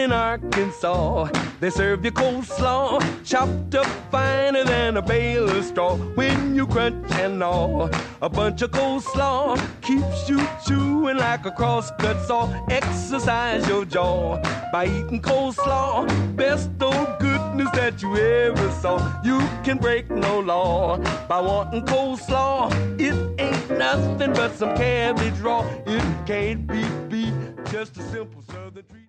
In Arkansas. They serve you coleslaw, chopped up finer than a bale of straw. When you crunch and all a bunch of coleslaw keeps you chewing like a crosscut saw. Exercise your jaw by eating coleslaw. Best old goodness that you ever saw. You can break no law by wanting coleslaw. It ain't nothing but some cabbage raw. It can't be beat, just a simple southern treat.